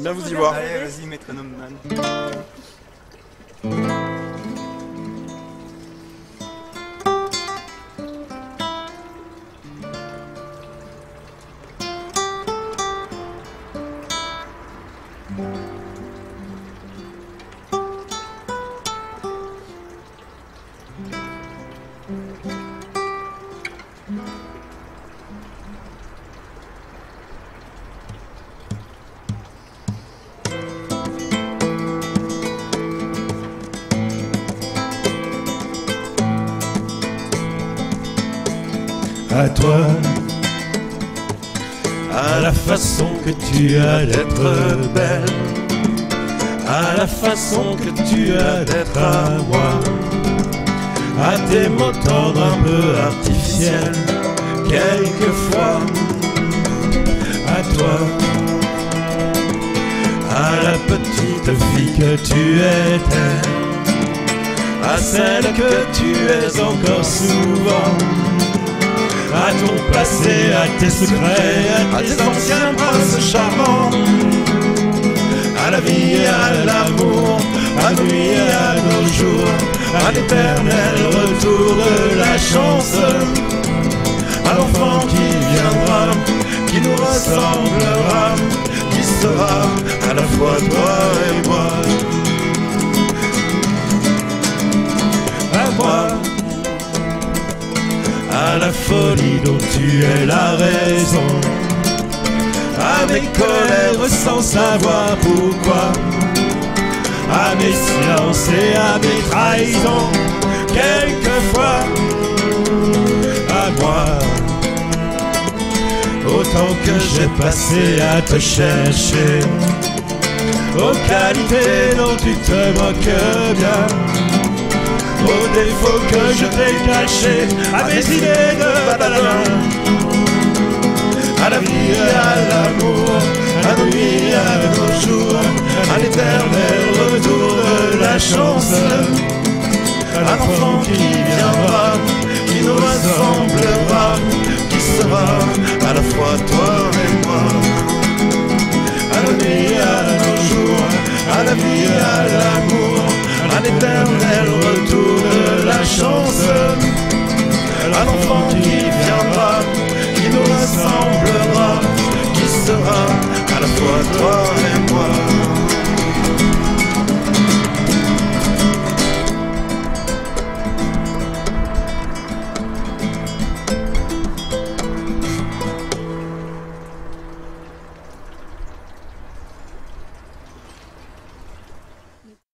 Bien vous y voir. Allez, vas-y, métronome man. À toi, à la façon que tu as d'être belle, à la façon que tu as d'être à moi, à tes mots tendres un peu artificiels, quelquefois, à toi, à la petite fille que tu étais, à celle que tu es encore souvent ton passé, à tes secrets, à tes anciens princes charmants, à la vie et à l'amour, à nuit et à nos jours, à l'éternel retour de la chance, à l'enfant qui viendra, qui nous ressemblera, qui sera à la fois toi et à la folie dont tu es la raison, à mes colères sans savoir pourquoi, à mes silences et à mes trahisons, quelquefois, à moi. Autant que j'ai passé à te chercher, aux qualités dont tu te moques bien aux défauts que je t'ai cachés, à mes idées de baladin, à la vie à l'amour, à nos nuits, à nos jours, à l'éternel retour de la chance, à l'enfant qui viendra, qui nous ressemblera, qui sera à la fois toi et moi, à nos nuits, à nos jours, à la vie à l'éternel retour de la chance, à l'enfant qui viendra, qui nous ressemblera, qui sera à la fois toi et.